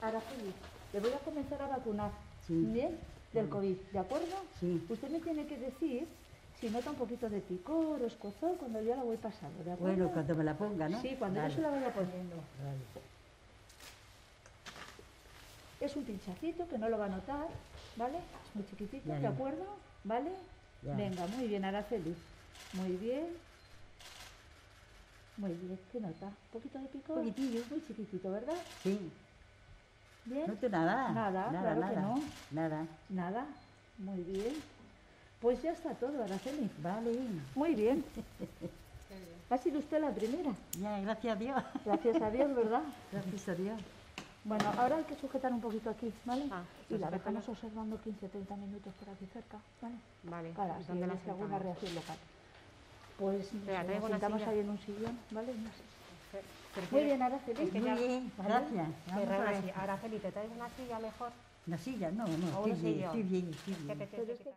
Araceli, le voy a comenzar a vacunar. Sí. ¿Bien? Del COVID, ¿de acuerdo? Sí. Usted me tiene que decir si nota un poquito de picor o escozor cuando yo la voy pasando, ¿de acuerdo? Bueno, cuando me la ponga, ¿no? Sí, cuando Vale. yo se la vaya poniendo. Vale. Es un pinchacito que no lo va a notar, ¿vale? Es muy chiquitito, ¿de acuerdo? ¿Vale? Ya. Venga, muy bien, Araceli. Muy bien. Muy bien, ¿qué nota? ¿Un poquito de picor? Poquitillo. Muy chiquitito, ¿verdad? Sí. ¿Bien? No te nada. Nada, nada, claro nada. que no. Nada. Nada. Muy bien. Pues ya está todo, Araceli. Vale. Muy bien. Ha sido usted la primera. Ya, gracias a Dios. Gracias a Dios, ¿verdad? Gracias a Dios. Bueno, ahora hay que sujetar un poquito aquí, ¿vale? Ah, y la dejamos observando 15-30 minutos por aquí cerca, ¿vale? Vale, Para si ¿dónde la hay alguna reacción local. Pues nos sentamos ahí en un sillón, ¿vale? Pero Muy bien, Araceli. Es que Muy ya- bien, ¿vale? gracias. Vamos a ver. Araceli, ¿te traigo una silla mejor? Una silla, no, no, ¿O estoy bien, estoy bien, estoy que bien. te tienes Pero es que que- quitar.